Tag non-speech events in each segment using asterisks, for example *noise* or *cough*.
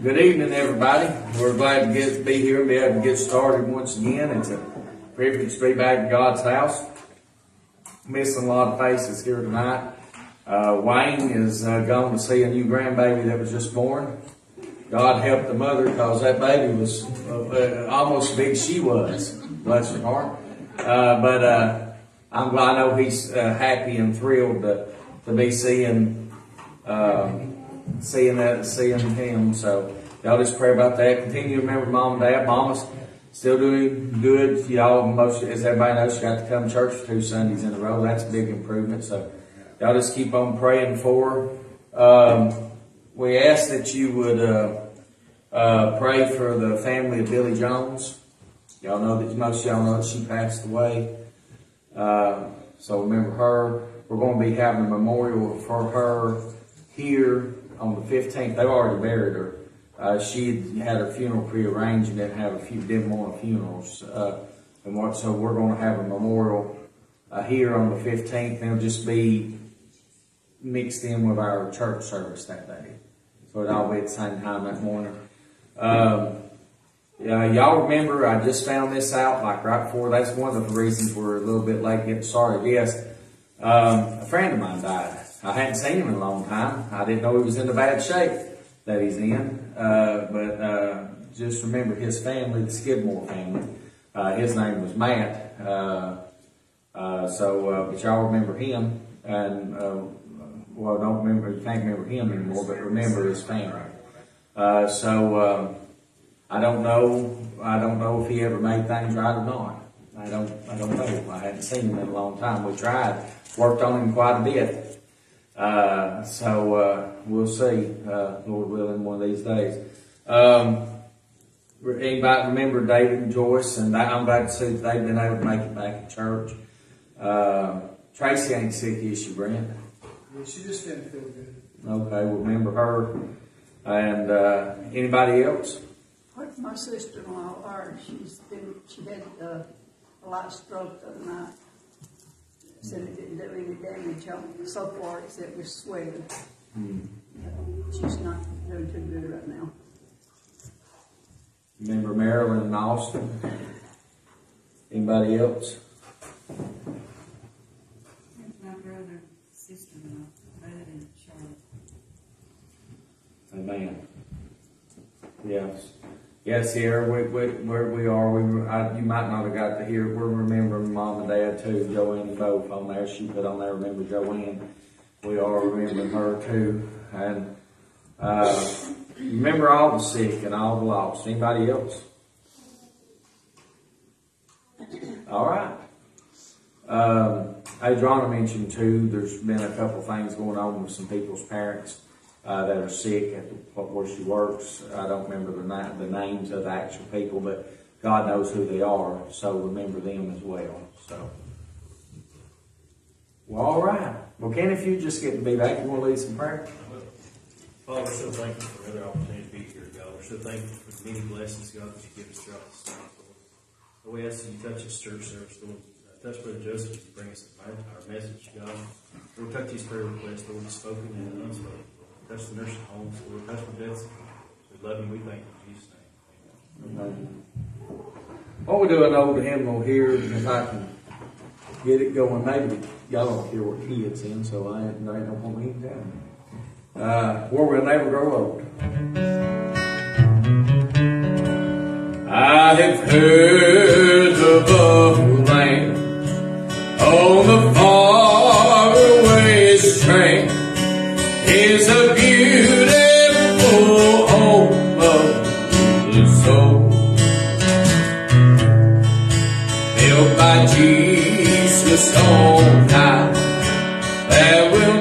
Good evening, everybody. We're glad to get be here and be able to get started once again. It's a privilege to be back in God's house. Missing a lot of faces here tonight. Uh, Wayne is uh, going to see a new grandbaby that was just born. God help the mother because that baby was uh, uh, almost as big as she was. Bless her heart. Uh, but uh, I'm I know he's uh, happy and thrilled to, to be seeing um, seeing that, and seeing him. So y'all just pray about that. Continue to remember mom and dad. Mama's still doing good. Y'all, most as everybody knows, she got to come to church for two Sundays in a row. That's a big improvement. So y'all just keep on praying for her. Um, we ask that you would uh, uh, pray for the family of Billy Jones. Y'all know that most y'all know that she passed away. Uh, so remember her. We're going to be having a memorial for her here on the 15th. They've already buried her. Uh, she had her funeral prearranged and didn't have a few, didn't want a funerals. Uh, and what, so we're going to have a memorial uh, here on the 15th. It'll just be mixed in with our church service that day. So it'll all be at the same time that morning. Um, yeah, y'all remember, I just found this out like right before, that's one of the reasons we're a little bit late getting started. Yes, um, a friend of mine died. I hadn't seen him in a long time. I didn't know he was in the bad shape that he's in. Uh, but uh, just remember his family, the Skidmore family. Uh, his name was Matt. Uh, uh, so, uh, but y'all remember him, and well, don't remember, you can't remember him anymore, but remember his family. So I don't know, I don't know if he ever made things right or not. I don't, I don't know. I hadn't seen him in a long time. We tried, worked on him quite a bit. Uh, so uh, we'll see, uh, Lord willing, one of these days. Um, anybody remember David and Joyce? And I'm glad to see that they've been able to make it back in church. Uh, Tracy ain't sick, is she, Brent? Yeah, she just didn't feel good. Okay, we'll remember her. And uh, anybody else? What my sister-in-law, or she's been, she had uh, a lot of stroke the other night. Said it didn't do any damage on so far except with swelling. Hmm. She's not doing too good right now. Remember Marilyn and Austin? Anybody else? My brother, sister-in-law, brother in Charlotte. Amen. Yes. Yes, here we, we, where we are, we, I, you might not have got to hear, we're remembering mom and dad too, Joanne both on there. She put on there, remember Joanne. We are remembering her too. And, uh, remember all the sick and all the lost. Anybody else? All right. Um, Adriana mentioned too, there's been a couple things going on with some people's parents uh, that are sick at the, where she works. I don't remember the, na- the names of the actual people, but God knows who they are, so remember them as well. So, well, all right. Well, Ken, if you just get to be back, you want to lead some prayer? Father, we're so thankful for another opportunity to be here, God. We're so thankful for the many blessings, God, that you give us throughout this. Lord, we ask that you touch this church service, Lord. Touch Brother Joseph as he brings us our message, God. Lord, touch these prayer requests, Lord, spoken and unspoken. Touch the nursing homes, Lord. Touch the Betsy. We love you. We thank you in Jesus' name. Amen. What we do an old hymnal here, if I can get it going, maybe y'all don't hear what key it's in, so I ain't, I point in telling you. Uh, where we'll never grow old. I have heard of a land on the faraway train On high, that will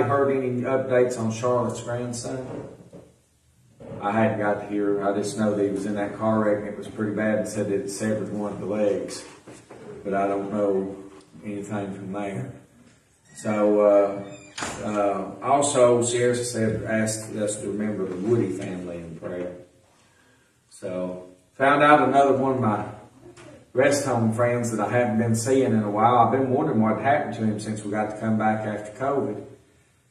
anybody heard any updates on Charlotte's grandson? I hadn't got to hear. I just know that he was in that car wreck and it was pretty bad and said it severed one of the legs. But I don't know anything from there. So, uh, uh, also, Sierra said, asked us to remember the Woody family in prayer. So, found out another one of my rest home friends that I haven't been seeing in a while. I've been wondering what happened to him since we got to come back after COVID.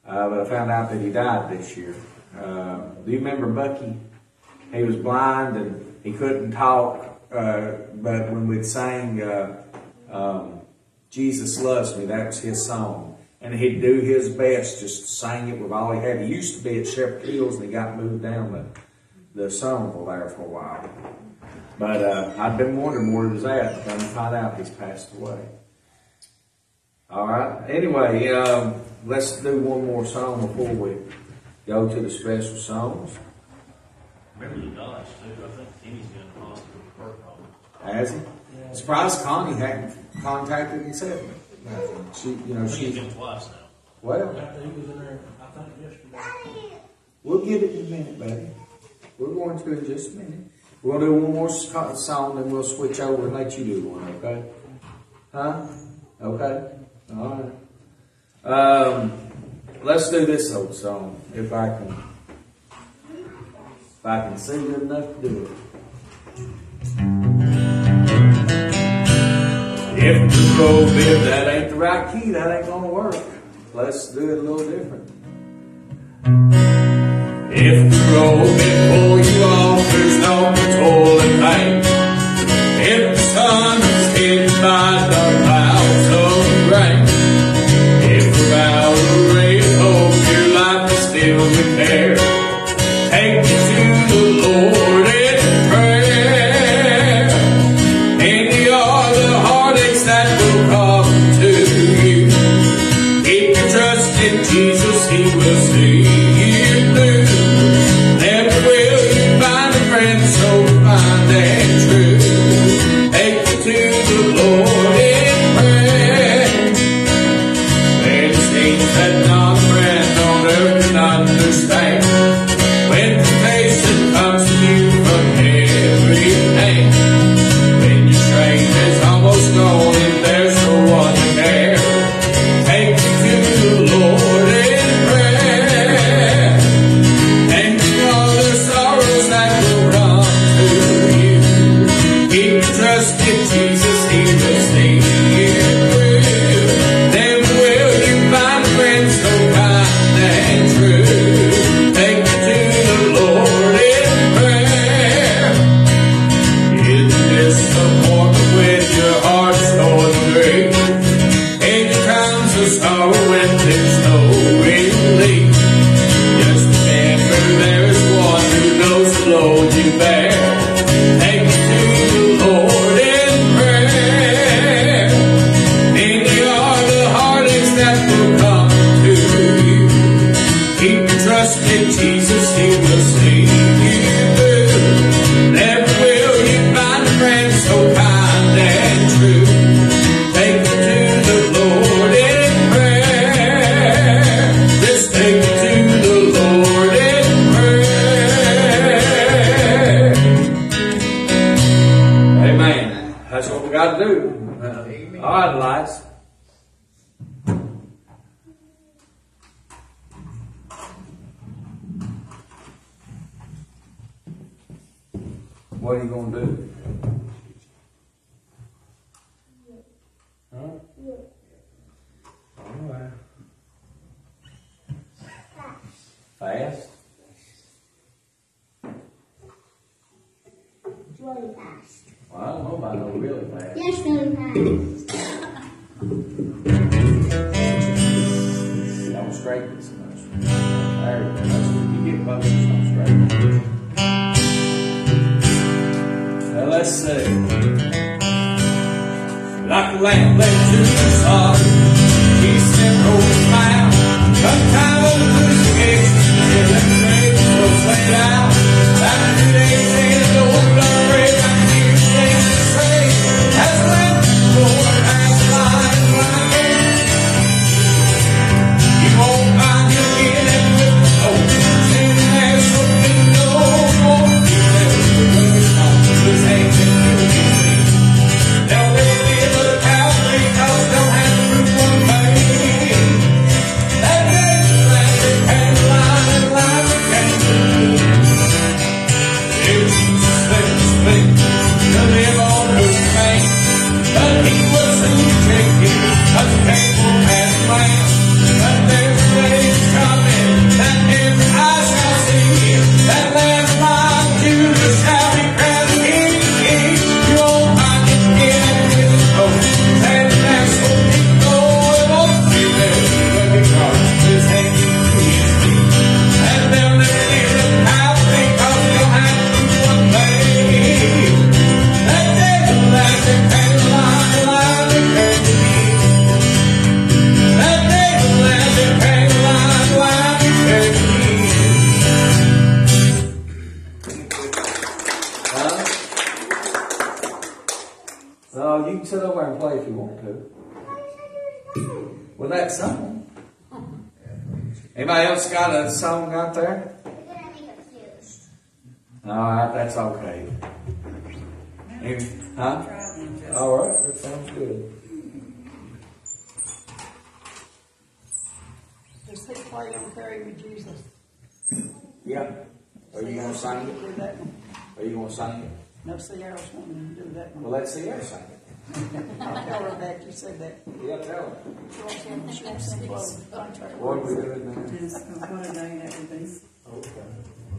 Uh, but I found out that he died this year. Uh, do you remember Bucky? He was blind and he couldn't talk, uh, but when we'd sang uh, um, Jesus Loves Me, that was his song. And he'd do his best just sing it with all he had. He used to be at Shepherd Hills and he got moved down the, the Somerville there for a while. But uh, I'd been wondering where he was at. Come to find out he's passed away. All right. Anyway, um, let's do one more song before we go to the special songs. Remember the Dodge too, I think Timmy's been in the hospital with heart problems. Has he? Surprised Connie hadn't contacted and said anything. She, you know, I think he's she. been twice now. Well, After he was in there, I think yesterday. we'll get it in a minute, buddy. We're going to in just a minute. We're gonna do one more song, then we'll switch over and let you do one. Okay? Huh? Okay. All right. Um, let's do this old song if I can. If I can sing good enough to do it. If the road if that ain't the right key, that ain't gonna work. Let's do it a little different. If the road been pull you off, there's no control in pain. That Well, one. let's see her sing it. I'll tell her that, you said that. Yeah, tell her. She wants him, she wants him to blow the contract. What are we doing now? Just, what a day that would be. Okay.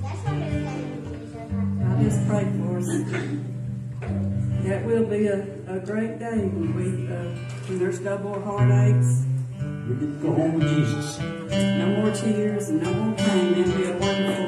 That's what we're gonna use. I just pray for us. That will be a, a great day when we, uh, when there's no more heartaches, We get to go home with Jesus. no more tears, and no more pain. It'll be a wonderful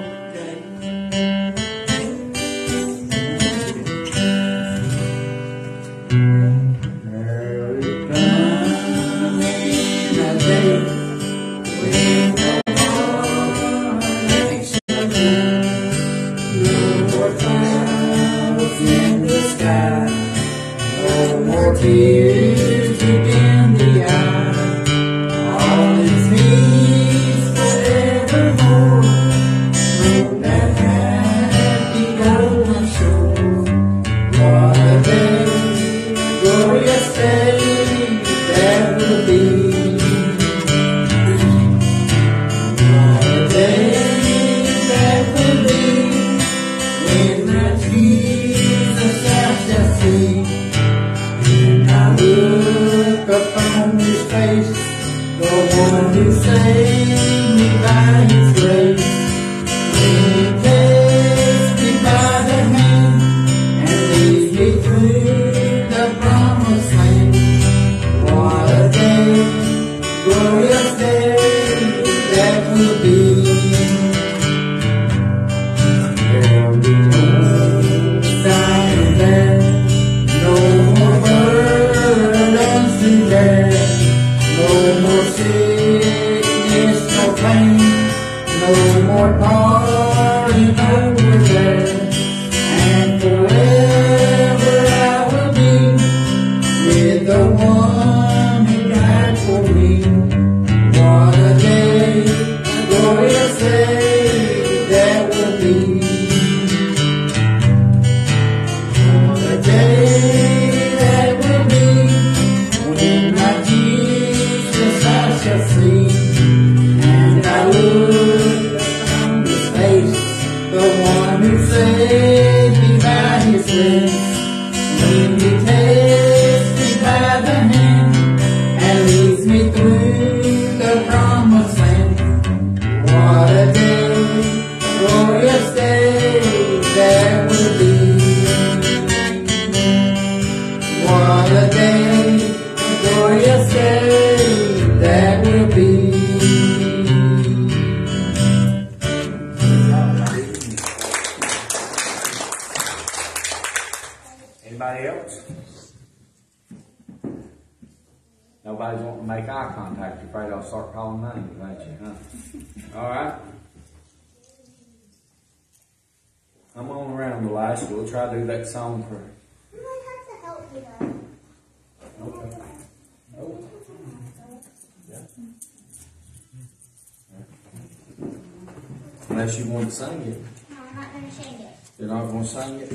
Unless you want to sing it. No, I'm not gonna sing it. You're not going to sing it?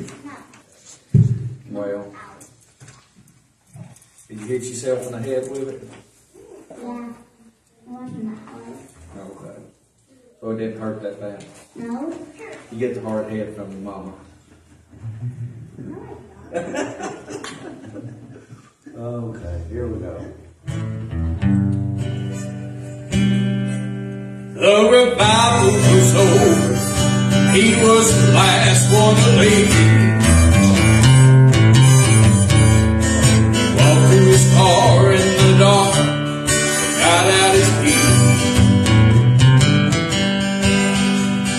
No. Well, did you hit yourself in the head with it? Yeah. One in the. Okay. So it didn't hurt that bad. No. You get the hard head from your mama. *laughs* Okay, here we go. He was the last one to leave. Walked to his car in the dark, got out his keys.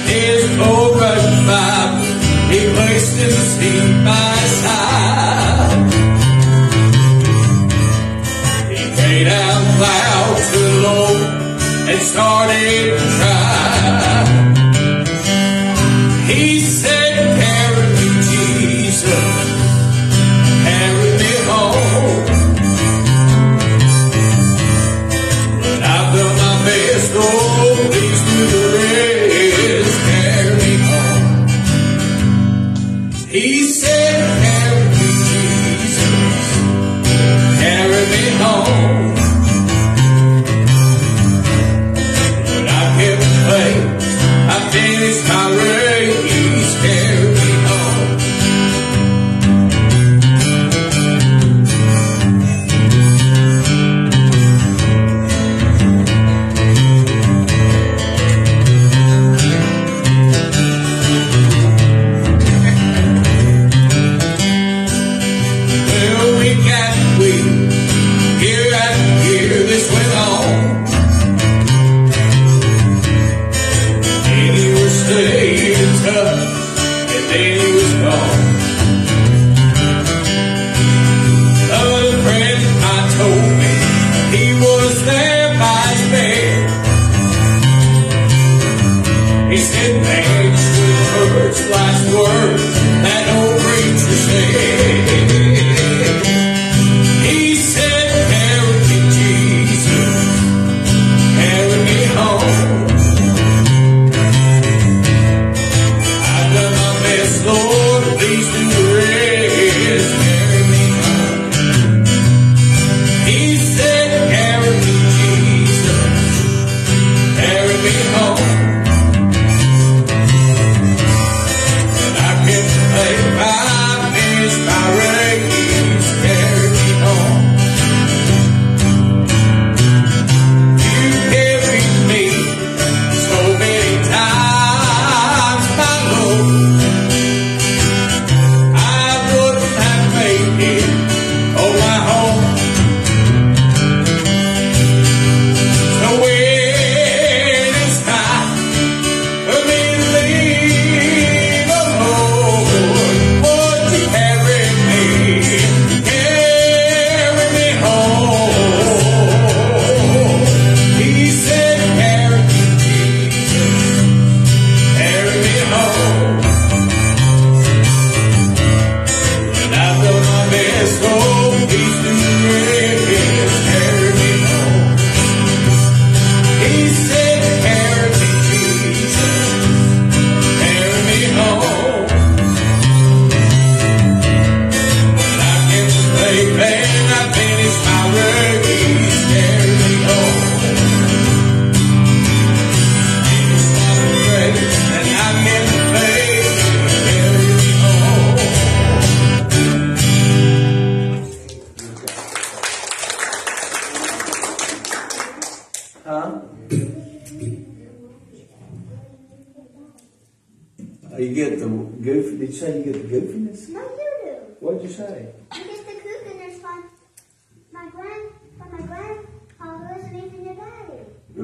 His old Russian Bible, he placed in the seat by his side. He prayed out loud to the Lord and started to cry. Said, thanks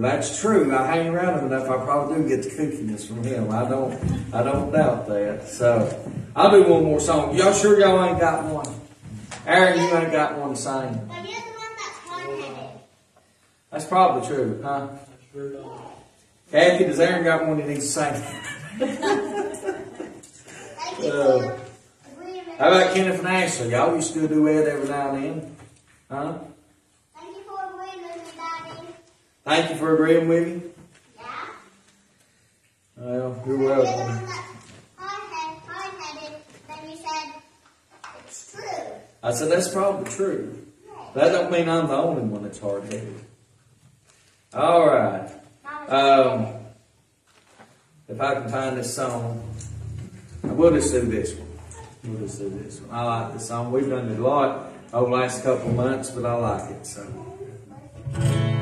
that's true. I hang around him enough. I probably do get the kookiness from him. I don't. I don't doubt that. So I'll do one more song. Y'all sure y'all ain't got one? Aaron, you ain't got one to sing. That's probably true, huh? Kathy, does Aaron got one he needs to sing? Uh, for agreeing with How about Kenneth and Ashley? Y'all used to do a duet every now and then, huh? Thank you for agreeing with me, Daddy. Thank you for agreeing with me. Yeah? Well, you're welcome. hard-headed, hard-headed. Then you said, it's true. I said that's probably true. That don't mean I'm the only one that's hard headed. All right. Um, if I can find this song, we'll just do this one. We'll just do this one. I like this song. We've done it a lot over the last couple of months, but I like it. So.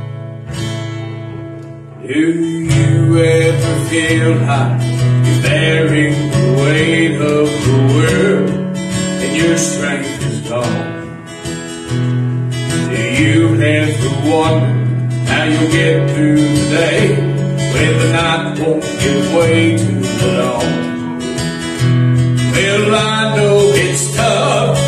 Do you ever feel like you're bearing the weight of the world and your strength is gone? Do you ever wonder how you'll get through the day when the night won't give way to the dawn? Well, I know it's tough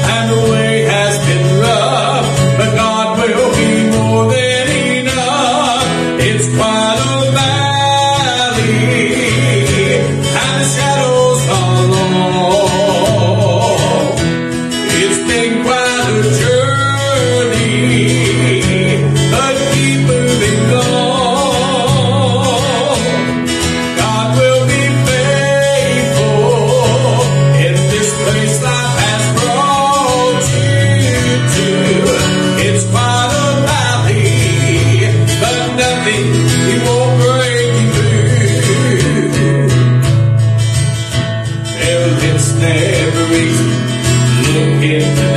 look into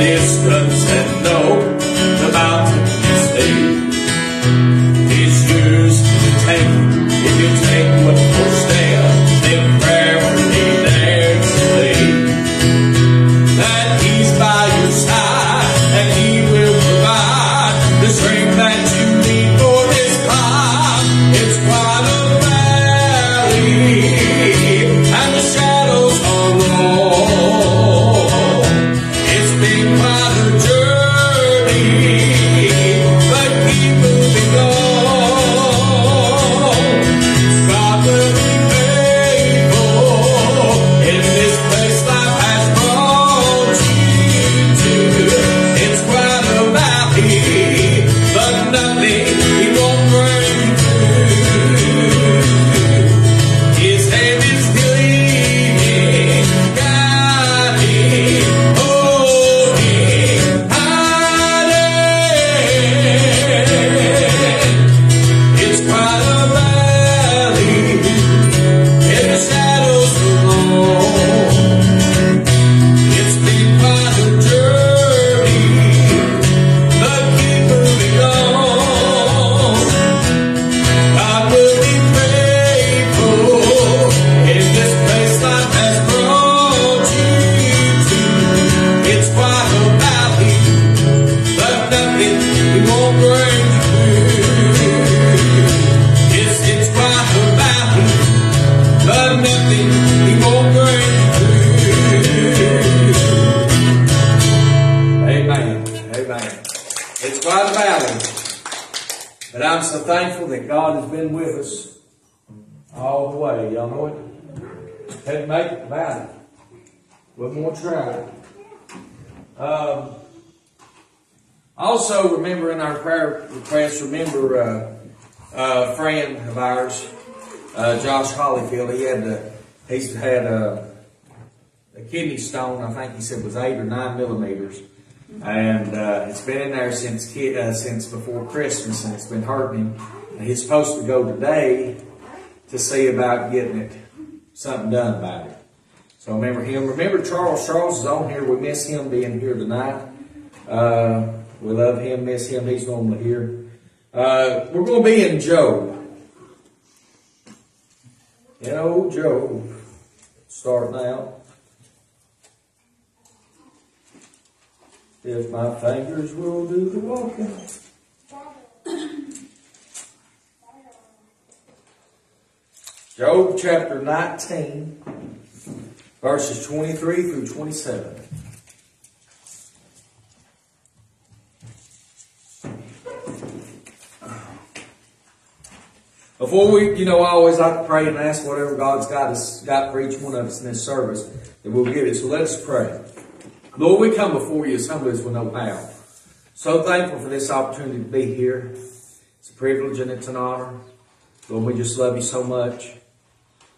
He had a, he's had a, a kidney stone. I think he said was eight or nine millimeters, and uh, it's been in there since ki- uh, since before Christmas, and it's been hurting him. He's supposed to go today to see about getting it something done about it. So remember him. Remember Charles. Charles is on here. We miss him being here tonight. Uh, we love him, miss him. He's normally here. Uh, we're going to be in Job. You know, Job. Starting out. If my fingers will do the walking. Job chapter 19, verses 23 through 27. Before we, you know, I always like to pray and ask whatever God's got us, got for each one of us in this service, that we'll get it. So let us pray. Lord, we come before you as humbly as we know how. So thankful for this opportunity to be here. It's a privilege and it's an honor. Lord, we just love you so much.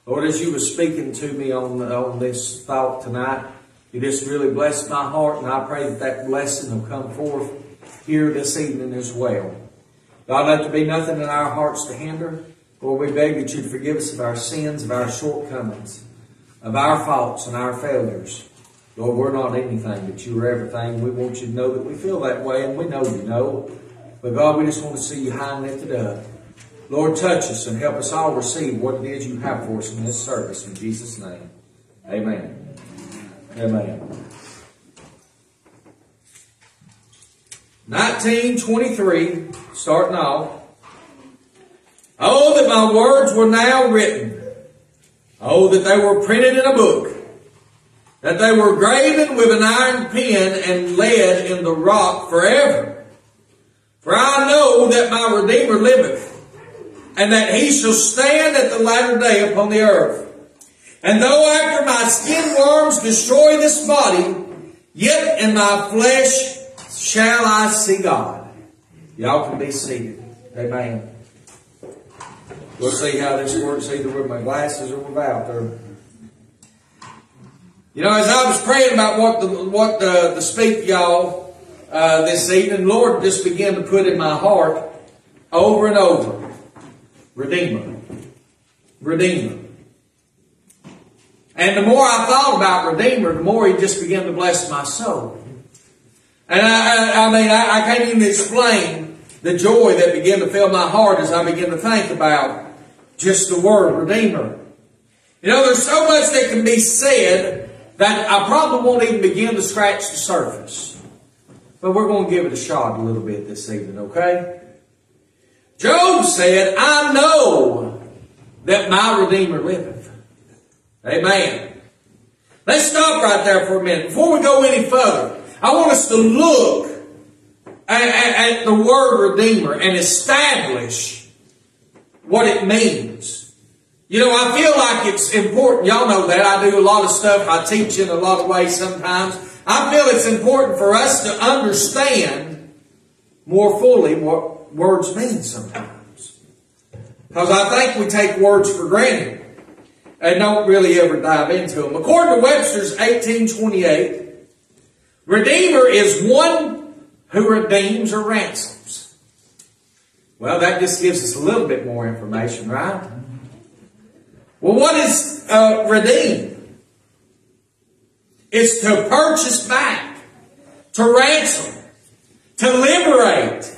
Lord, as you were speaking to me on, on this thought tonight, you just really blessed my heart, and I pray that that blessing will come forth here this evening as well. God, let there be nothing in our hearts to hinder. Lord, we beg that you'd forgive us of our sins, of our shortcomings, of our faults and our failures. Lord, we're not anything, but you are everything. We want you to know that we feel that way, and we know you know. But God, we just want to see you high and lifted up. Lord, touch us and help us all receive what it is you have for us in this service. In Jesus' name, amen. Amen. 1923, starting off. Oh, that my words were now written. Oh, that they were printed in a book. That they were graven with an iron pen and lead in the rock forever. For I know that my Redeemer liveth, and that he shall stand at the latter day upon the earth. And though after my skin worms destroy this body, yet in my flesh shall I see God. Y'all can be seated. Amen. We'll see how this works either with my glasses or without. Or, you know, as I was praying about what the what the, the speak y'all uh, this evening, Lord just began to put in my heart over and over, Redeemer, Redeemer. And the more I thought about Redeemer, the more He just began to bless my soul. And I, I, I mean, I, I can't even explain the joy that began to fill my heart as I began to think about just the word Redeemer. You know, there's so much that can be said that I probably won't even begin to scratch the surface. But we're going to give it a shot a little bit this evening, okay? Job said, I know that my Redeemer liveth. Amen. Let's stop right there for a minute. Before we go any further, I want us to look at, at, at the word Redeemer and establish what it means. You know, I feel like it's important. Y'all know that. I do a lot of stuff. I teach in a lot of ways sometimes. I feel it's important for us to understand more fully what words mean sometimes. Because I think we take words for granted and don't really ever dive into them. According to Webster's 1828, Redeemer is one who redeems or ransoms. Well, that just gives us a little bit more information, right? Well, what is uh, redeem? It's to purchase back, to ransom, to liberate,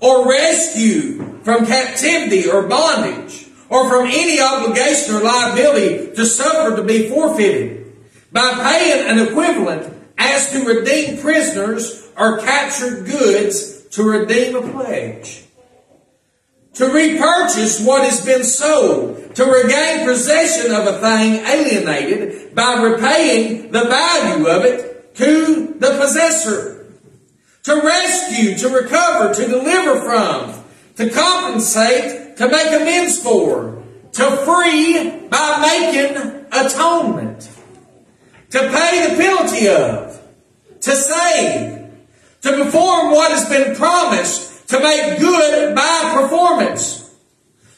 or rescue from captivity or bondage, or from any obligation or liability to suffer to be forfeited by paying an equivalent as to redeem prisoners or captured goods to redeem a pledge. To repurchase what has been sold, to regain possession of a thing alienated by repaying the value of it to the possessor. To rescue, to recover, to deliver from, to compensate, to make amends for, to free by making atonement, to pay the penalty of, to save, to perform what has been promised, to make good by performance,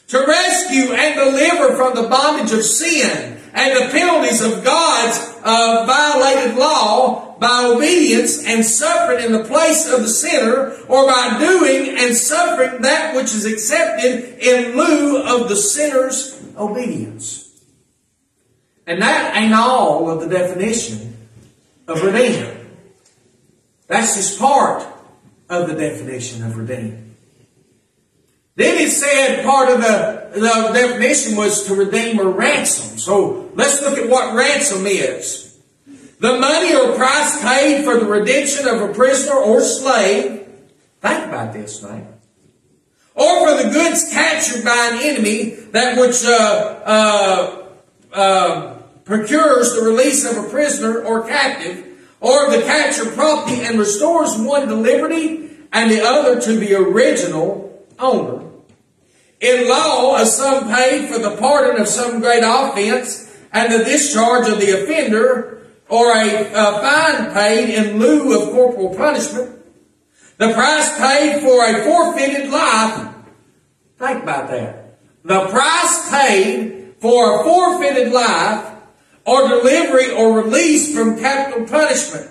to rescue and deliver from the bondage of sin and the penalties of God's uh, violated law by obedience and suffering in the place of the sinner or by doing and suffering that which is accepted in lieu of the sinner's obedience. And that ain't all of the definition of redeemer. That's just part of the definition of redeem. Then it said part of the, the definition was to redeem or ransom. So let's look at what ransom is. The money or price paid for the redemption of a prisoner or slave. Think about this now. Or for the goods captured by an enemy, that which uh, uh, uh, procures the release of a prisoner or captive, or the captured property and restores one to liberty and the other to the original owner. In law, a sum paid for the pardon of some great offense and the discharge of the offender, or a, a fine paid in lieu of corporal punishment. The price paid for a forfeited life. Think about that. The price paid for a forfeited life or delivery or release from capital punishment.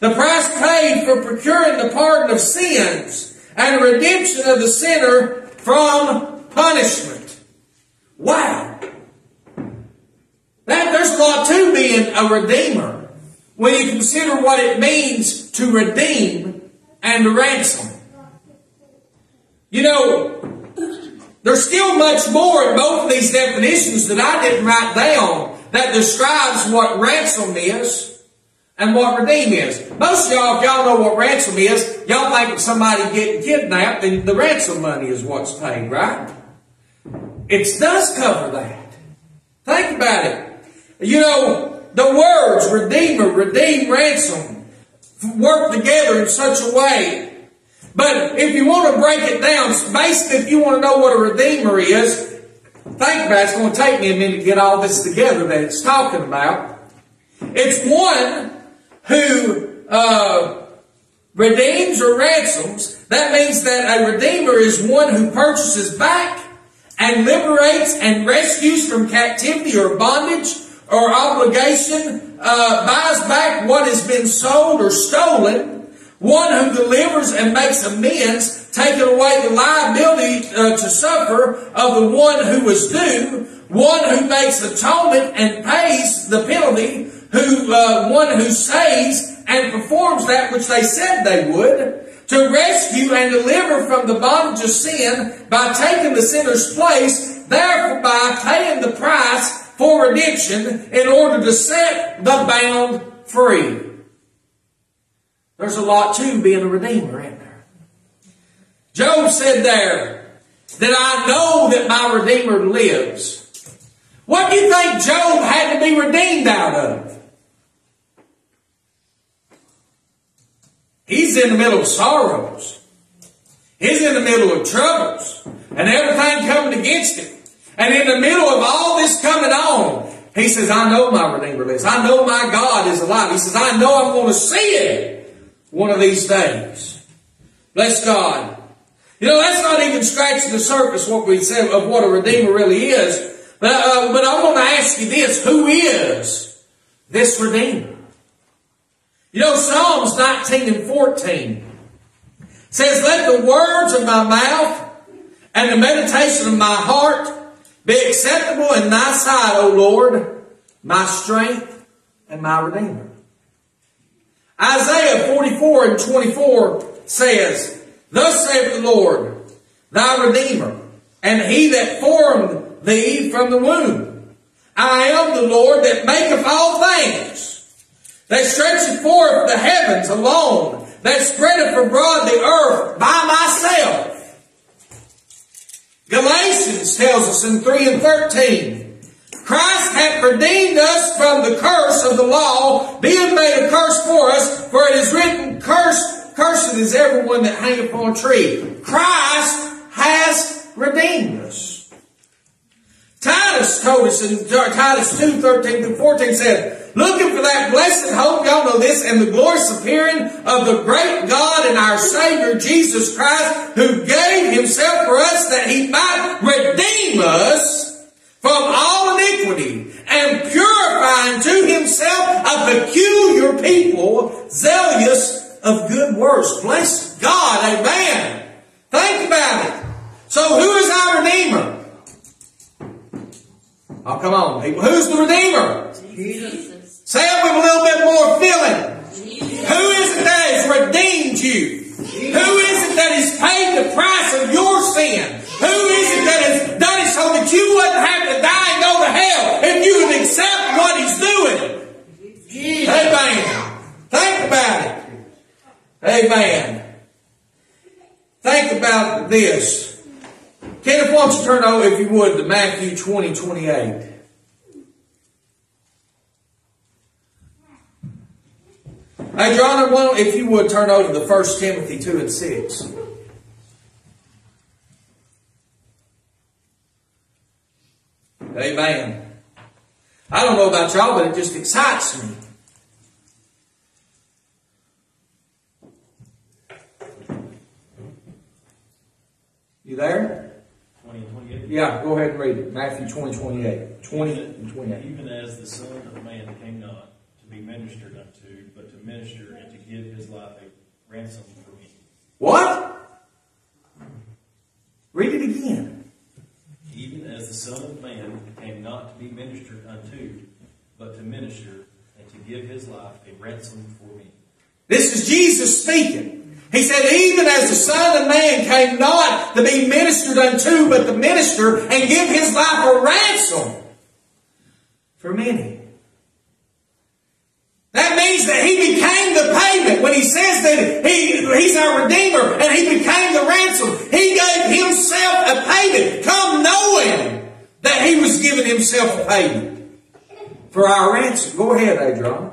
The price paid for procuring the pardon of sins and the redemption of the sinner from punishment. Wow. That, there's a lot to being a redeemer when you consider what it means to redeem and ransom. You know, there's still much more in both of these definitions that I didn't write down that describes what ransom is and what redeem is. Most of y'all, if y'all know what ransom is, y'all think if somebody getting kidnapped, then the ransom money is what's paid, right? It does cover that. Think about it. You know, the words redeemer, redeem, ransom work together in such a way. But if you want to break it down, basically if you want to know what a redeemer is, think about it. It's going to take me a minute to get all this together that it's talking about. It's one who uh, redeems or ransoms. That means that a redeemer is one who purchases back and liberates and rescues from captivity or bondage or obligation, uh, buys back what has been sold or stolen, one who delivers and makes amends, taking away the liability uh, to suffer of the one who was due, one who makes atonement and pays the penalty, who uh, one who saves and performs that which they said they would, to rescue and deliver from the bondage of sin by taking the sinner's place, therefore by paying the price for redemption in order to set the bound free. There's a lot to being a redeemer in there. Job said there that I know that my redeemer lives. What do you think Job had to be redeemed out of? He's in the middle of sorrows. He's in the middle of troubles and everything coming against him. And in the middle of all this coming on, he says, I know my Redeemer lives. I know my God is alive. He says, I know I'm going to see it one of these days. Bless God. You know, that's not even scratching the surface what we said of what a Redeemer really is. But, uh, but I want to ask you this. Who is this Redeemer? You know, Psalms 19 and 14 says, Let the words of my mouth and the meditation of my heart be acceptable in thy sight, O Lord, my strength and my redeemer. Isaiah 44 and 24 says, Thus saith the Lord, thy redeemer, and he that formed thee from the womb. I am the Lord that maketh all things, that stretcheth forth the heavens alone, that spreadeth abroad the earth by myself. Galatians tells us in 3 and 13, Christ hath redeemed us from the curse of the law, being made a curse for us, for it is written, Cursed, cursed is everyone that hangeth upon a tree. Christ has redeemed us. Titus told us in Titus 2, 13 through 14 said, looking for that blessed hope, y'all know this, and the glorious appearing of the great God and our Savior Jesus Christ, who gave himself for us that he might redeem us from all iniquity and purifying to himself a peculiar people, zealous of good works. Bless God, amen. Think about it. So who is our Redeemer? Oh, come on, people. Who's the Redeemer? Jesus. Say it with a little bit more feeling. Who is it that has redeemed you? Who is it that has paid the price of your sin? Who is it that has done it so that you wouldn't have to die and go to hell if you would accept what He's doing? Amen. Think about it. Amen. Think about this. Kenneth, why you turn over, if you would, to Matthew 20, 28. Hey, John, if you would, turn over to 1 Timothy 2 and 6. Amen. I don't know about y'all, but it just excites me. You there? Twenty and twenty-eight. Yeah, go ahead and read it. Matthew 20, 28. 20 and 28. Even as the Son of Man came not to be ministered unto, but to minister and to give his life a ransom for me. What? Read it again. Even as the Son of Man came not to be ministered unto, but to minister and to give his life a ransom for me. This is Jesus speaking. He said, even as the Son of Man came not to be ministered unto, but to minister and give his life a ransom for many. That means that he became the payment. When he says that he, he's our Redeemer and he became the ransom, he gave himself a payment. Come knowing that he was giving himself a payment for our ransom. Go ahead, Adrian.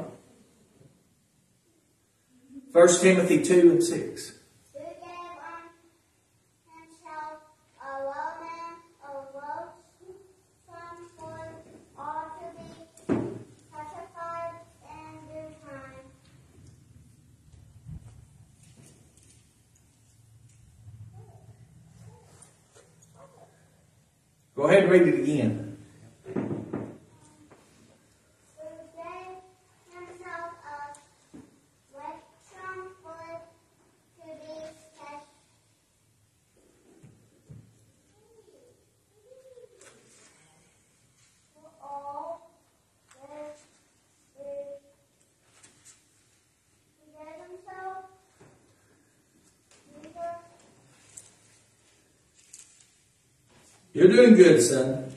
1 Timothy 2 and 6. Who gave on himself a lowman of loathsome for all to be justified in due time. Go ahead and read it again. Who gave himself a ransom for to be justified. For all that is he gave himself Jesus You're doing good, son.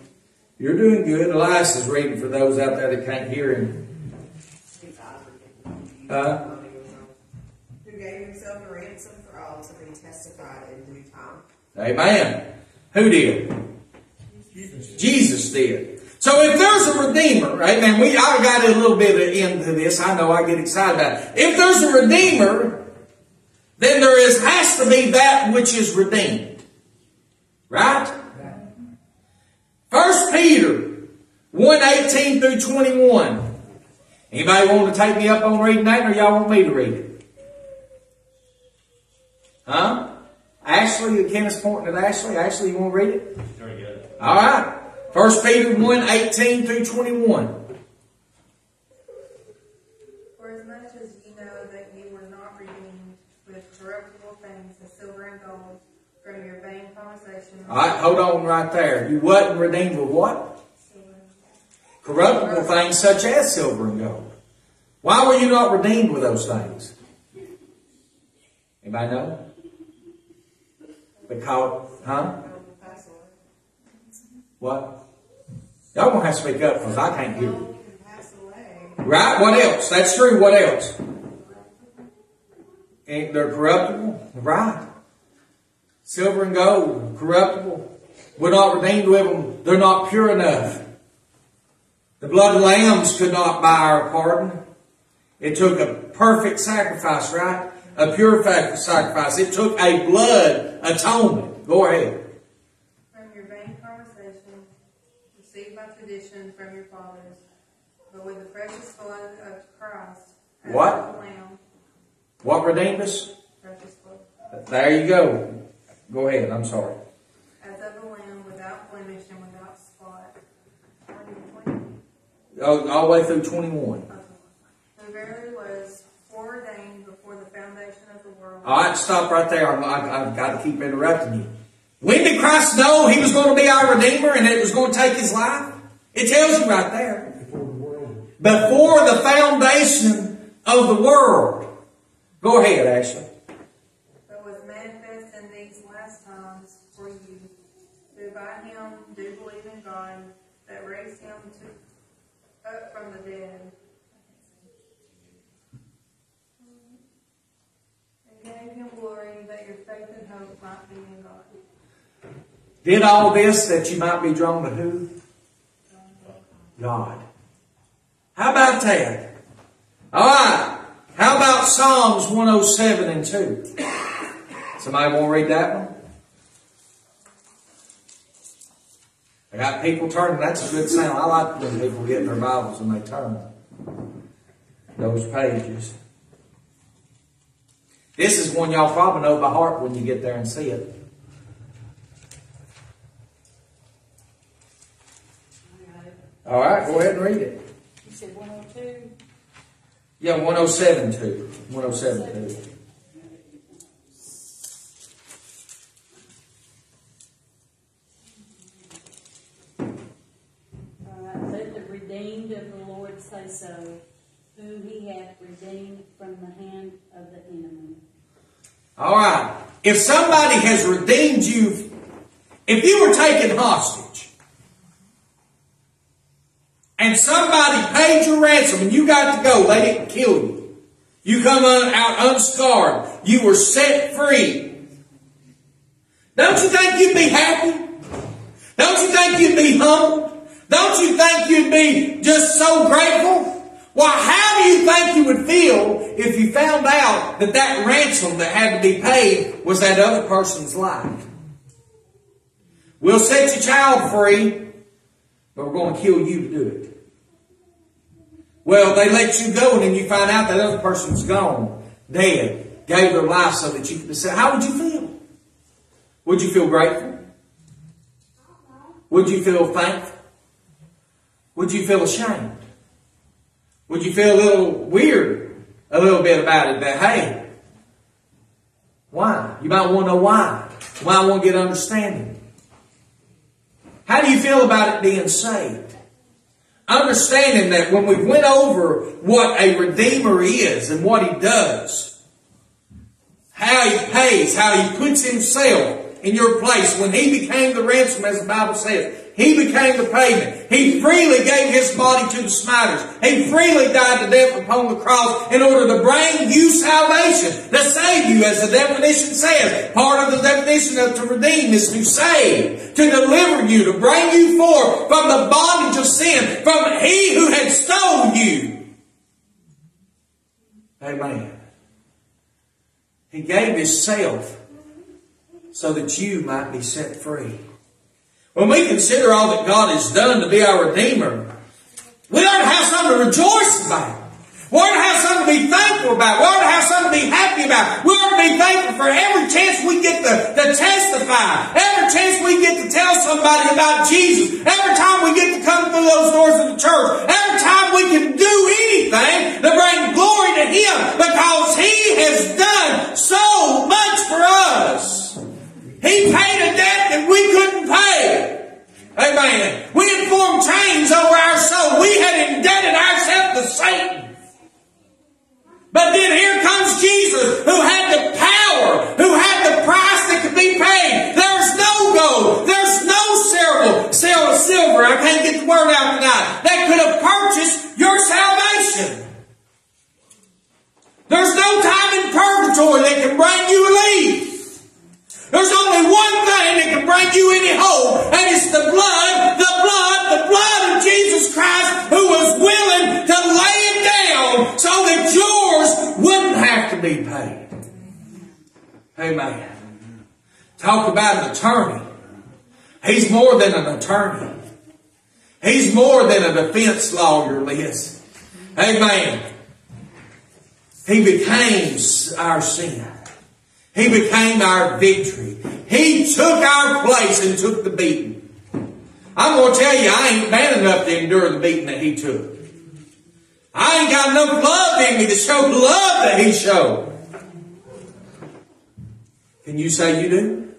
You're doing good. Elias is reading for those out there that can't hear him. Uh, Who gave himself a ransom for all to be testified in due time. amen. Who did? Jesus did. So if there's a redeemer, amen, we I got a little bit into this. I know I get excited about it. If there's a redeemer, then there is has to be that which is redeemed. Right? First Peter 1 18 through 21. Anybody want to take me up on reading that or y'all want me to read it? Huh? Ashley, the Kenneth's pointing at Ashley. Ashley, you want to read it? Very good. All right. First Peter 1 18 through 21. For as much as ye know that ye were not redeemed with corruptible things, as silver and gold, from your vain conversation. All right, hold on right there. You wasn't redeemed with what? Corruptible things such as silver and gold. Why were you not redeemed with those things? Anybody know? Because, huh? What? Y'all gonna have to speak up because I can't hear you. Gold can pass away. Right? What else? That's true. What else? Ain't they're corruptible? Right. Silver and gold, corruptible. We're not redeemed with them. They're not pure enough. The blood of lambs could not buy our pardon. It took a perfect sacrifice, right? A pure sacrifice. It took a blood atonement. Go ahead. From your vain conversation, received by tradition from your fathers, but with the precious blood of Christ. What? of the Lamb, What redeemed us? precious blood. There you go. Go ahead, I'm sorry. As of a lamb without blemish and without spot. Are you twenty? Oh, all the way through 21. Who verily was foreordained before the foundation of the world. All right, stop right there. I'm, I, I've got to keep interrupting you. When did Christ know He was going to be our Redeemer and it was going to take His life? It tells you right there. Before the foundation of the world. Go ahead, Ashley. But was manifest in these last times for you, by him do believe in God, that raised him to, up from the dead. And gave him glory, that your faith and hope might be in God. Did all this that you might be drawn to who? God. How about that? All right. How about Psalms 107 and 2? Somebody want to read that one? I got people turning. That's a good sound. I like when people get in their Bibles and they turn those pages. This is one y'all probably know by heart when you get there and see it. All right, go ahead and read it. You said one oh two? Yeah, 107 2. 107 2. Alright, let the redeemed of the Lord say so, whom he hath redeemed from the hand of the enemy. All right. If somebody has redeemed you, if you were taken hostage, and somebody paid your ransom and you got to go, they didn't kill you. You come out unscarred. You were set free. Don't you think you'd be happy? Don't you think you'd be humbled? Don't you think you'd be just so grateful? Why, how do you think you would feel if you found out that that ransom that had to be paid was that other person's life? We'll set your child free, but we're going to kill you to do it. Well, they let you go and then you find out that other person's gone, dead, gave their life so that you could saved. How would you feel? Would you feel grateful? Would you feel thankful? Would you feel ashamed? Would you feel a little weird a little bit about it that, hey, why? You might want to know why. You might want to get understanding. How do you feel about it being saved? Understanding that when we went over what a Redeemer is and what He does, how He pays, how He puts Himself in your place, when He became the ransom, as the Bible says, He became the payment. He freely gave His body to the smiters. He freely died to death upon the cross in order to bring you salvation, to save you, as the definition says. Part of the definition of to redeem is to save, to deliver you, to bring you forth from the bondage of sin, from He who had stolen you. Amen. He gave Himself so that you might be set free. When we consider all that God has done to be our Redeemer, we ought to have something to rejoice about. We ought to have something to be thankful about. We ought to have something to be happy about. We ought to be thankful for every chance we get to, to testify. Every chance we get to tell somebody about Jesus. Every time we get to come through those doors of the church. Every time we can do anything to bring glory to Him because He has done so much for us. He paid a debt that we couldn't pay. Amen. We had formed chains over our soul. We had indebted ourselves to Satan. But then here comes Jesus who had the power, who had the price that could be paid. There's no gold. There's no silver, silver, silver. I can't get the word out tonight. That could have purchased your salvation. There's no time in purgatory that can bring you relief. There's only one thing that can bring you any hope, and it's the blood, the blood, the blood of Jesus Christ who was willing to lay it down so that yours wouldn't have to be paid. Amen. Talk about an attorney. He's more than an attorney. He's more than a defense lawyer, Liz. Amen. He became our sin. He became our victory. He took our place and took the beating. I'm going to tell you, I ain't man enough to endure the beating that he took. I ain't got enough love in me to show the love that he showed. Can you say you do?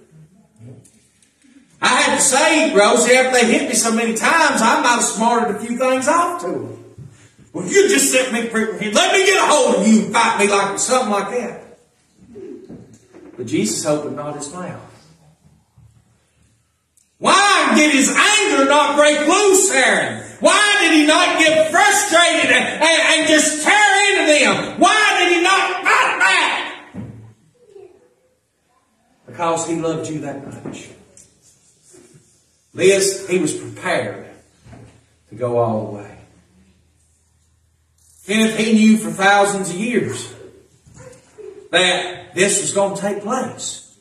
I have to say, Rosie, after they hit me so many times, I might have smarted a few things off to them. Well, you just sent me. Let me get a hold of you and fight me like something like that. But Jesus opened not his mouth. Why did his anger not break loose, Aaron? Why did he not get frustrated and, and, and just tear into them? Why did he not fight back? Because he loved you that much. Liz, he was prepared to go all the way. Kenneth, he knew for thousands of years that this was going to take place.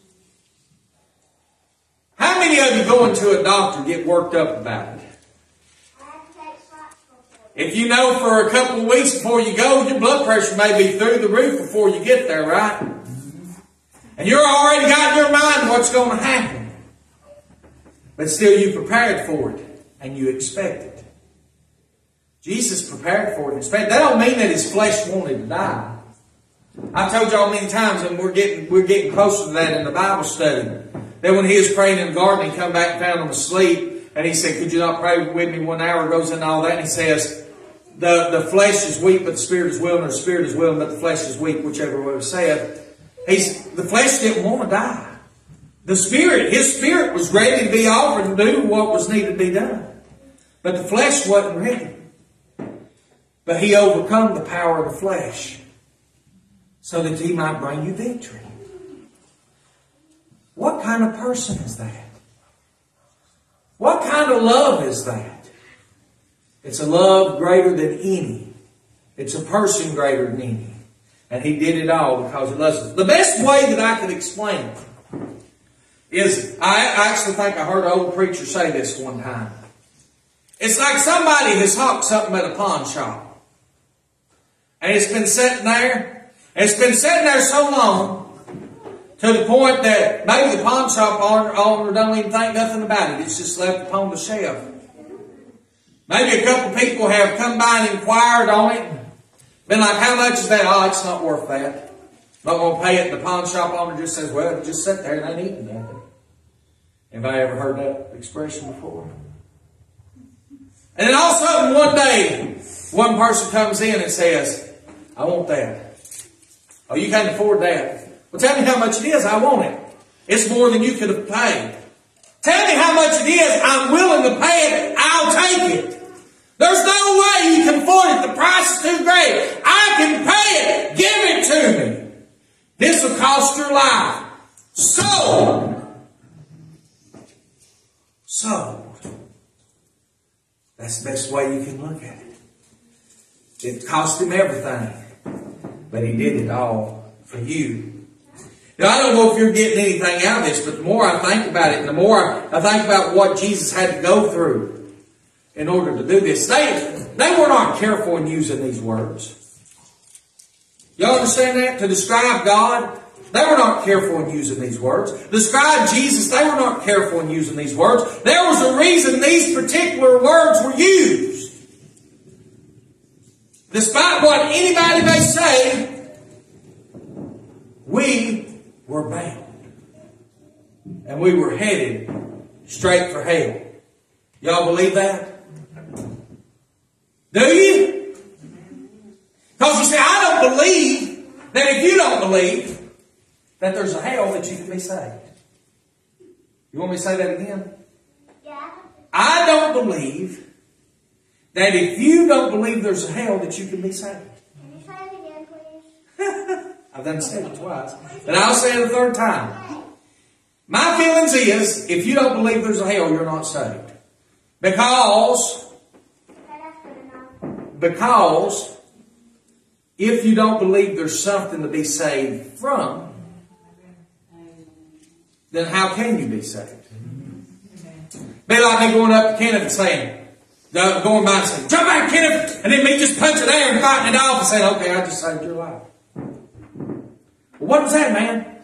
How many of you going to a doctor get worked up about it? If you know for a couple of weeks before you go, your blood pressure may be through the roof before you get there, right? And you're already got in your mind what's going to happen. But still you prepared for it and you expect it. Jesus prepared for it and expected. That don't mean that his flesh wanted to die. I've told y'all many times, and we're getting we're getting closer to that in the Bible study. That when he was praying in the garden, he come back and found him asleep, and he said, "Could you not pray with me one hour?" Goes into all that, and he says, "the the flesh is weak, but the spirit is willing, or the spirit is willing, but the flesh is weak, whichever way it said." He's the flesh didn't want to die. The spirit, his spirit was ready to be offered and do what was needed to be done, but the flesh wasn't ready. But he overcome the power of the flesh so that he might bring you victory. What kind of person is that? What kind of love is that? It's a love greater than any. It's a person greater than any. And he did it all because he loves us. The best way that I could explain it is, I actually think I heard an old preacher say this one time. It's like somebody has hawked something at a pawn shop. And it's been sitting there. It's been sitting there so long to the point that maybe the pawn shop owner, owner don't even think nothing about it. It's just left upon the shelf. Maybe a couple people have come by and inquired on it. Been like, how much is that? Oh, it's not worth that. Not going to pay it. The pawn shop owner just says, well, it just sit there and ain't eating nothing. Have I ever heard that expression before? And then all of a sudden, one day, one person comes in and says, I want that. Oh, you can't afford that. Well, tell me how much it is. I want it. It's more than you could have paid. Tell me how much it is. I'm willing to pay it. I'll take it. There's no way you can afford it. The price is too great. I can pay it. Give it to me. This will cost your life. Sold. Sold. That's the best way you can look at it. It cost him everything. But he did it all for you. Now, I don't know if you're getting anything out of this, but the more I think about it, the more I think about what Jesus had to go through in order to do this, they, they were not careful in using these words. Y'all understand that? To describe God, they were not careful in using these words. Describe Jesus, they were not careful in using these words. There was a reason these particular words were used. Despite what anybody may say, we were bound. And we were headed straight for hell. Y'all believe that? Do you? Because you say, I don't believe that if you don't believe that there's a hell that you can be saved. You want me to say that again? Yeah. I don't believe that if you don't believe there's a hell that you can be saved. Can you say it again, please? *laughs* I've done said it twice, but I'll say it a third time. My feelings is, if you don't believe there's a hell, you're not saved. Because, Okay, that's good enough. because, if you don't believe there's something to be saved from, then how can you be saved? Be like me going up to Kenneth and saying, going by and saying, jump back, Kenneth, and then me just punching air and fighting it off and saying, okay, I just saved your life. Well, what was that, man?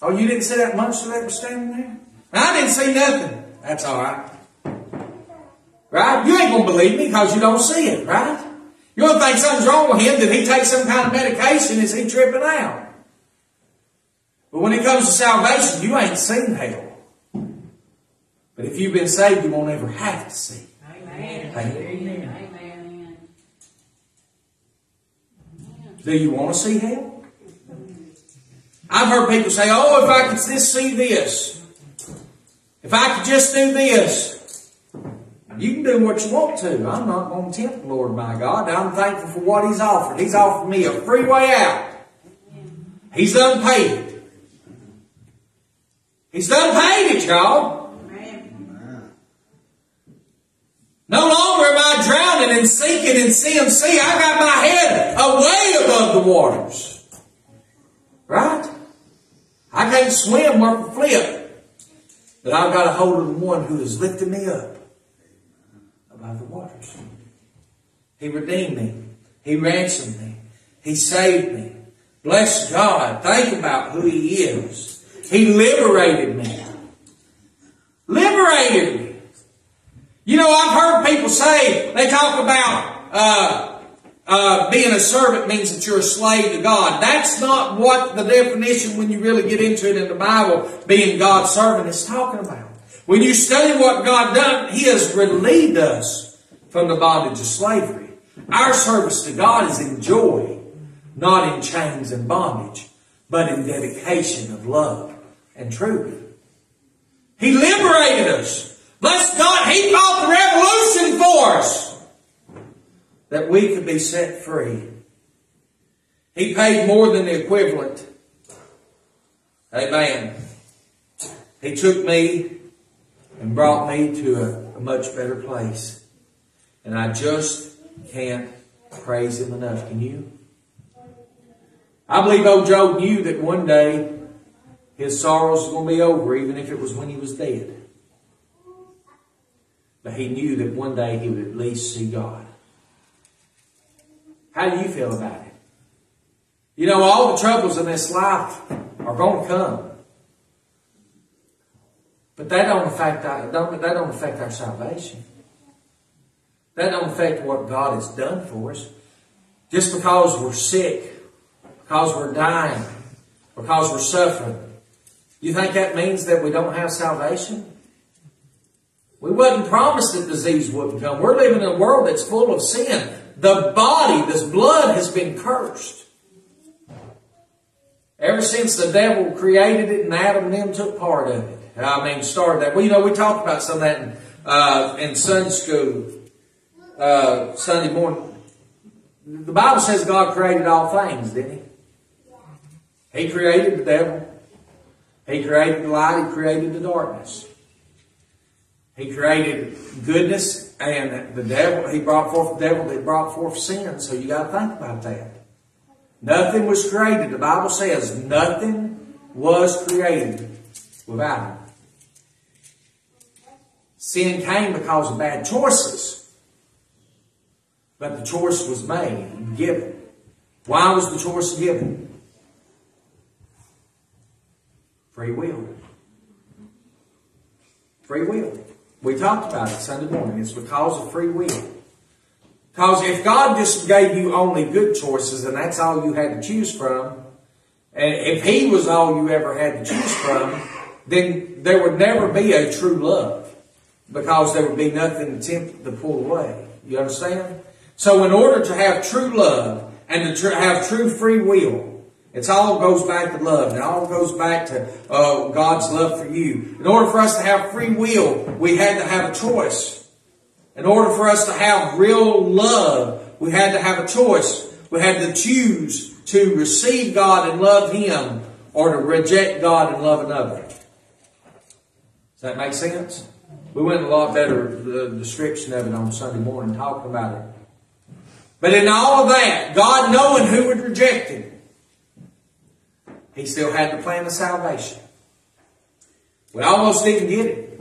Oh, you didn't see that monster that was standing there? I didn't see nothing. That's all right. Right? You ain't gonna believe me because you don't see it, right? You don't think something's wrong with him? Did he take some kind of medication? Is he tripping out? But when it comes to salvation, you ain't seen hell. But if you've been saved, you won't ever have to see. Amen. Amen. Amen. Do you want to see hell? I've heard people say, oh, if I could just see this, if I could just do this, you can do what you want to. I'm not going to tempt the Lord my God. I'm thankful for what He's offered. He's offered me a free way out. He's done paid it. He's done paid it, y'all. No longer am I drowning and sinking in CMC. I got my head away above the waters. Right? I can't swim or flip. But I've got a hold of the one who has lifted me up above the waters. He redeemed me. He ransomed me. He saved me. Bless God. Think about who He is. He liberated me. Liberated me. You know, I've heard people say, they talk about uh, uh, being a servant means that you're a slave to God. That's not what the definition, when you really get into it in the Bible, being God's servant is talking about. When you study what God done, He has relieved us from the bondage of slavery. Our service to God is in joy, not in chains and bondage, but in dedication of love and truth. He liberated us. Bless God, He the revolution for us that we could be set free. He paid more than the equivalent. Amen. He took me and brought me to a, a much better place. And I just can't praise Him enough. Can you? I believe old Job knew that one day his sorrows were going to be over, even if it was when he was dead. But he knew that one day he would at least see God. How do you feel about it? You know, all the troubles in this life are going to come. But that don't affect our, don't, that don't affect our salvation. That don't affect what God has done for us. Just because we're sick, because we're dying, because we're suffering, you think that means that we don't have salvation? We wasn't promised that disease wouldn't come. We're living in a world that's full of sin. The body, this blood has been cursed. Ever since the devil created it and Adam and them took part of it. I mean, started that. Well, you know, we talked about some of that in, uh, in Sunday school, uh, Sunday morning. The Bible says God created all things, didn't He? He created the devil. He created the light. He created the darkness. He created goodness and the devil, he brought forth the devil that brought forth sin. So you got to think about that. Nothing was created. The Bible says nothing was created without him. Sin came because of bad choices. But the choice was made given. Why was the choice given? Free will. Free will. We talked about it Sunday morning. It's because of free will. Because if God just gave you only good choices and that's all you had to choose from, and if He was all you ever had to choose from, then there would never be a true love. Because there would be nothing to tempt to pull away. You understand? So in order to have true love and to have true free will, it all goes back to love. It all goes back to uh, God's love for you. In order for us to have free will, we had to have a choice. In order for us to have real love, we had to have a choice. We had to choose to receive God and love Him or to reject God and love another. Does that make sense? We went a lot better the description of it on Sunday morning talking about it. But in all of that, God knowing who would reject Him, He still had the plan of salvation. We almost didn't get it.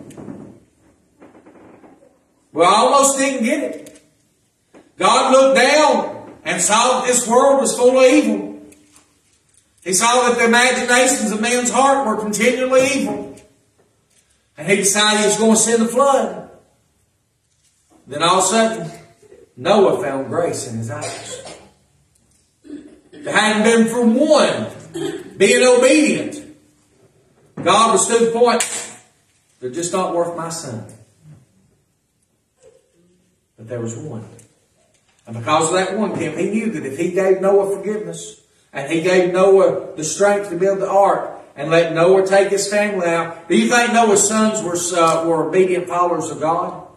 I almost didn't get it. God looked down and saw that this world was full of evil. He saw that the imaginations of man's heart were continually evil. And he decided he was going to send a flood. Then all of a sudden, Noah found grace in his eyes. It hadn't been for one being obedient, God was to the point, they're just not worth my son. But there was one. And because of that one, Tim, he knew that if he gave Noah forgiveness, and he gave Noah the strength to build the ark, and let Noah take his family out, do you think Noah's sons were, uh, were obedient followers of God?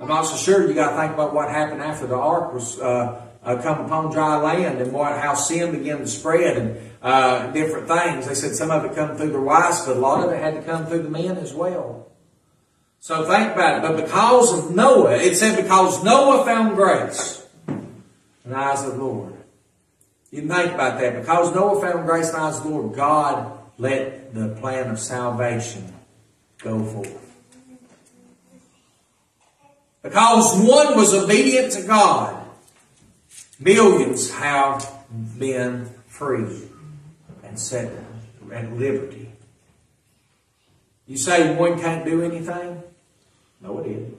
I'm not so sure. You got to think about what happened after the ark was uh, uh, come upon dry land, and what how sin began to spread, and uh, different things. They said some of it come through the wives, but a lot of it had to come through the men as well. So think about it. But because of Noah, it said because Noah found grace in the eyes of the Lord. You think about that. Because Noah found grace in the eyes of the Lord, God let the plan of salvation go forth. Because one was obedient to God, millions have been free and set at liberty. You say one can't do anything? No, it did.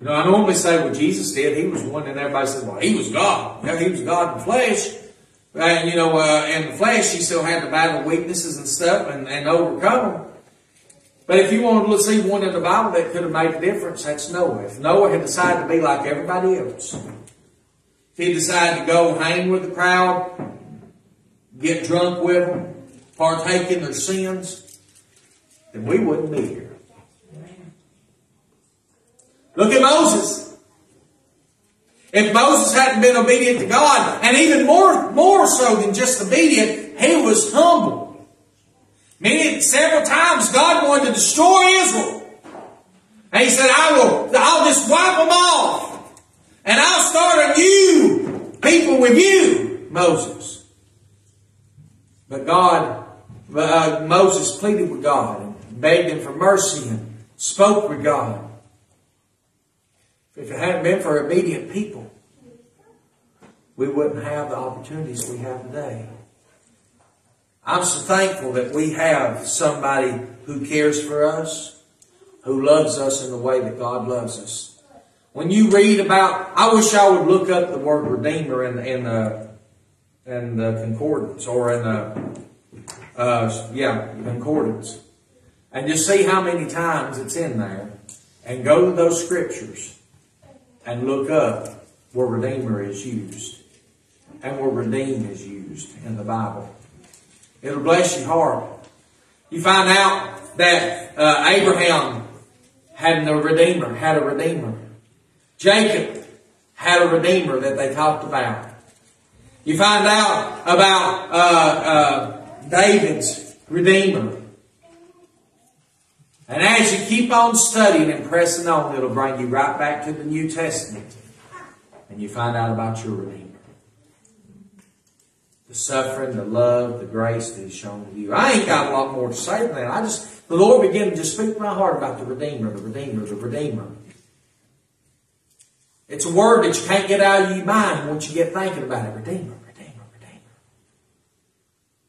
You know, I normally say what Jesus did. He was one, and everybody says, "Well, he was God. Yeah, he was God in flesh." And you know, uh, in the flesh, he still had to battle weaknesses and stuff and, and overcome them. But if you wanted to see one in the Bible that could have made a difference, that's Noah. If Noah had decided to be like everybody else, if he decided to go hang with the crowd, get drunk with them, partake in their sins, then we wouldn't be here. Look at Moses. If Moses hadn't been obedient to God, and even more, more so than just obedient, he was humble. Many, several times God wanted to destroy Israel. And he said, I will, I'll just wipe them off. And I'll start a new people with you, Moses. But God, uh, Moses pleaded with God and begged him for mercy and spoke with God. If it hadn't been for obedient people, we wouldn't have the opportunities we have today. I'm so thankful that we have somebody who cares for us, who loves us in the way that God loves us. When you read about, I wish I would look up the word Redeemer in, in the in the concordance or in the uh, yeah concordance, and just see how many times it's in there, and go to those scriptures and look up where Redeemer is used and where redeem is used in the Bible. It'll bless your heart. You find out that uh, Abraham had a redeemer, had a redeemer. Jacob had a redeemer that they talked about. You find out about uh, uh, David's redeemer. And as you keep on studying and pressing on, it'll bring you right back to the New Testament. And you find out about your redeemer the suffering, the love, the grace that He's shown to you. I ain't got a lot more to say than that. I just, the Lord began to just speak to my heart about the Redeemer, the Redeemer, the Redeemer. It's a word that you can't get out of your mind once you get thinking about it. Redeemer, Redeemer, Redeemer.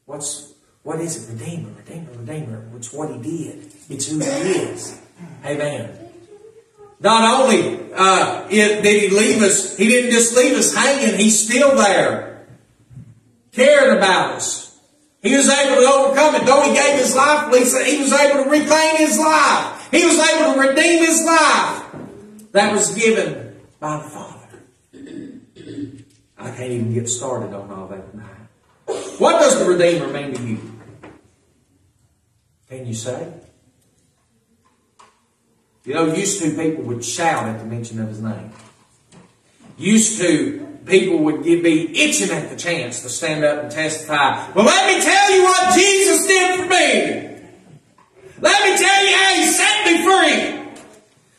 What's, what is it? Redeemer, Redeemer, Redeemer. It's what He did. It's who He is. Amen. Not only uh, it, did He leave us, He didn't just leave us hanging, He's still there cared about us. He was able to overcome it. Though he gave his life, Lisa, he was able to reclaim his life. He was able to redeem his life that was given by the Father. I can't even get started on all that tonight. What does the Redeemer mean to you? Can you say? You know, used to people would shout at the mention of his name. Used to people would be itching at the chance to stand up and testify. Well, let me tell you what Jesus did for me. Let me tell you how He set me free.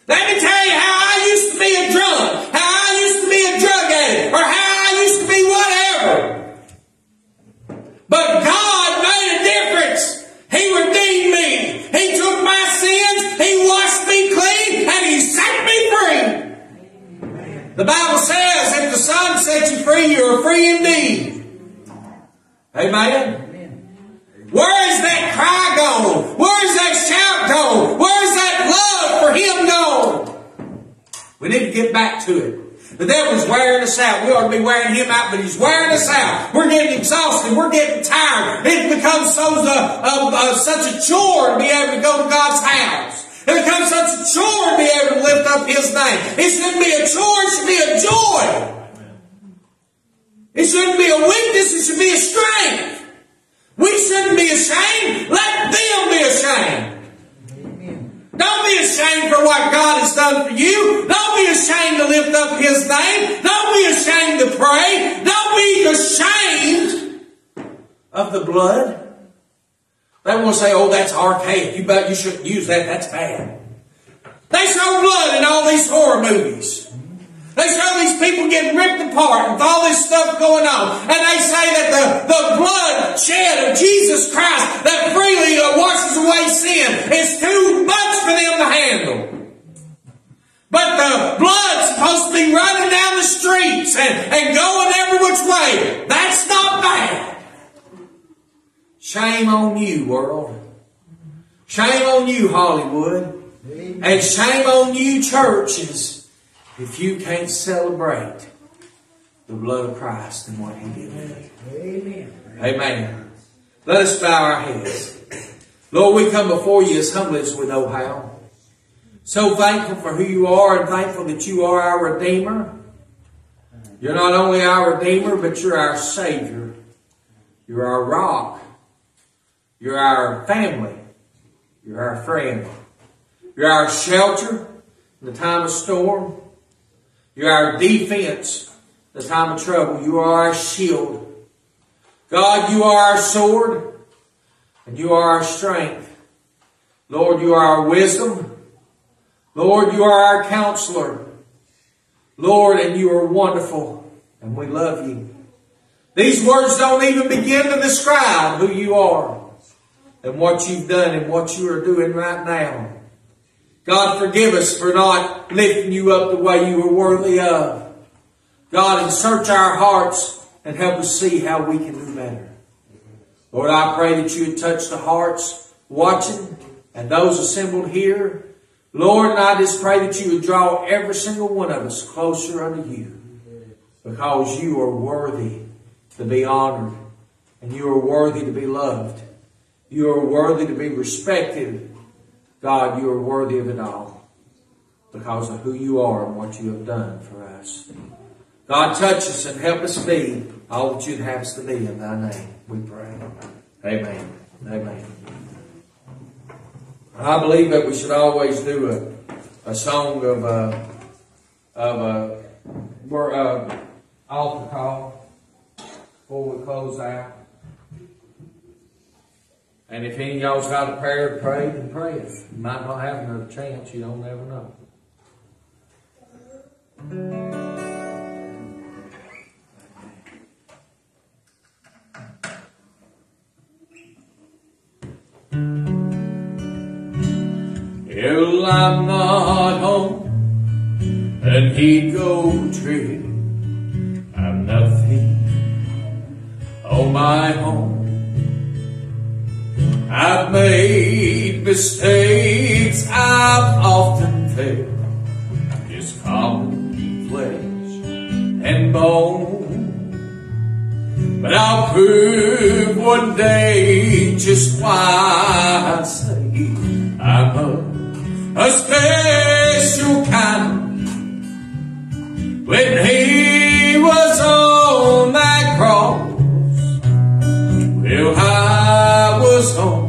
Let me tell you how I used to be a drunk, how I used to be a drug addict, or how I used to be whatever. But God made a difference. He redeemed me. He took my sins, He washed me clean, and He set me free. Amen. The Bible says, if the Son sets you free, you are free indeed. Amen. Where is that cry gone? Where is that shout gone? Where is that love for Him gone? We need to get back to it. The devil's wearing us out. We ought to be wearing him out, but he's wearing us out. We're getting exhausted. We're getting tired. It becomes so uh, uh, uh, such a chore to be able to go to God's house. It becomes such a chore to be able to lift up His name. It shouldn't be a chore. It should be a joy. It shouldn't be a weakness. It should be a strength. We shouldn't be ashamed. Let them be ashamed. Don't be ashamed for what God has done for you. Don't be ashamed to lift up His name. Don't be ashamed to pray. Don't be ashamed of the blood. They want to say, oh, that's archaic. You bet you shouldn't use that. That's bad. They show blood in all these horror movies. They show these people getting ripped apart with all this stuff going on. And they say that the, the blood shed of Jesus Christ that freely uh, washes away sin is too much for them to handle. But the blood's supposed to be running down the streets and, and going every which way. That's not bad. Shame on you, world. Shame on you, Hollywood. And shame on you, churches, if you can't celebrate the blood of Christ and what He did for you. Amen. Amen. Let us bow our heads. Lord, we come before you as humbly as we know how. So thankful for who you are and thankful that you are our Redeemer. You're not only our Redeemer, but you're our Savior. You're our rock. You're our family. You're our friend. You're our shelter in the time of storm. You're our defense the time of trouble. You are our shield. God, you are our sword and you are our strength. Lord, you are our wisdom. Lord, you are our counselor. Lord, and you are wonderful and we love you. These words don't even begin to describe who you are and what you've done and what you are doing right now. God, forgive us for not lifting you up the way you were worthy of. God, and search our hearts and help us see how we can do better. Lord, I pray that you would touch the hearts watching and those assembled here. Lord, and I just pray that you would draw every single one of us closer unto you because you are worthy to be honored and you are worthy to be loved. You are worthy to be respected. God, you are worthy of it all because of who you are and what you have done for us. God, touch us and help us be all that you'd have us to be in thy name. We pray. Amen. Amen. I believe that we should always do a, a song of uh, of a uh, altar call before we close out. And if any of y'all's got a prayer to pray, then pray it. You might not have another chance. You don't ever know. Well, I'm not home, and he'd go trick. I'm nothing on my own. I've made mistakes, I've often failed. I'm common flesh and bone. But I'll prove one day just why I say I'm a, a special kind. When he was on that cross, well, I was on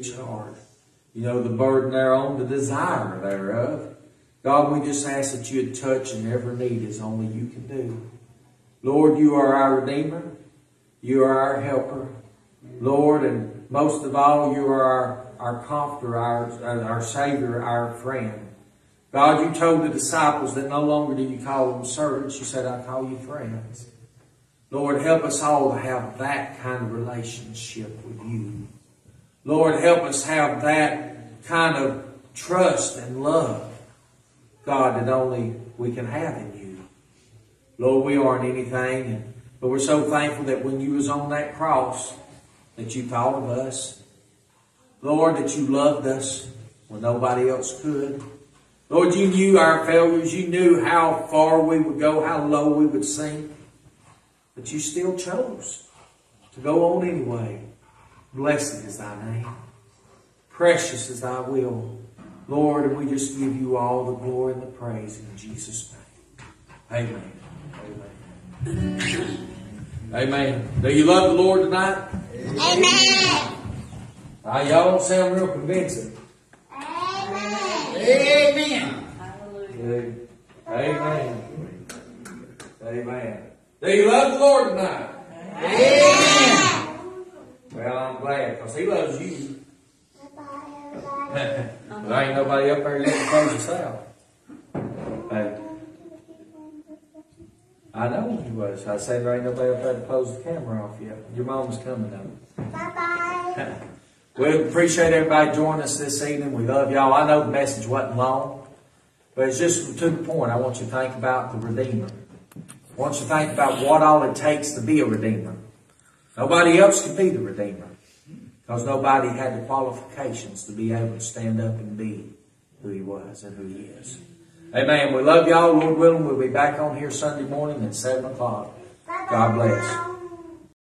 each heart. You know, the burden thereon, the desire thereof. God, we just ask that you had touched and every need as only you can do. Lord, you are our Redeemer. You are our helper. Lord, and most of all, you are our, our comforter, our, uh, our Savior, our friend. God, you told the disciples that no longer do you call them servants. You said, I call you friends. Lord, help us all to have that kind of relationship with you. Lord, help us have that kind of trust and love, God, that only we can have in you. Lord, we aren't anything, but we're so thankful that when you was on that cross, that you thought of us. Lord, that you loved us when nobody else could. Lord, you knew our failures. You knew how far we would go, how low we would sink. But you still chose to go on anyway. Blessed is thy name. Precious is thy will. Lord, and we just give you all the glory and the praise in Jesus' name. Amen. Amen. Amen. Do you love the Lord tonight? Amen. Uh, y'all don't sound real convincing. Amen. Amen. Hallelujah. Amen. Amen. Do you love the Lord tonight? Amen. Well, I'm glad because He loves you. There ain't nobody up there yet to close us out. Hey, I know you was. I said there ain't nobody up there to close the camera off yet. Your mom's coming though. Bye-bye. We appreciate everybody joining us this evening. We love y'all. I know the message wasn't long, but it's just to the point. I want you to think about the Redeemer. I want you to think about what all it takes to be a Redeemer. Nobody else could be the Redeemer because nobody had the qualifications to be able to stand up and be who he was and who he is. Amen. We love y'all. Lord willing, we'll be back on here Sunday morning at 7 o'clock. God bless.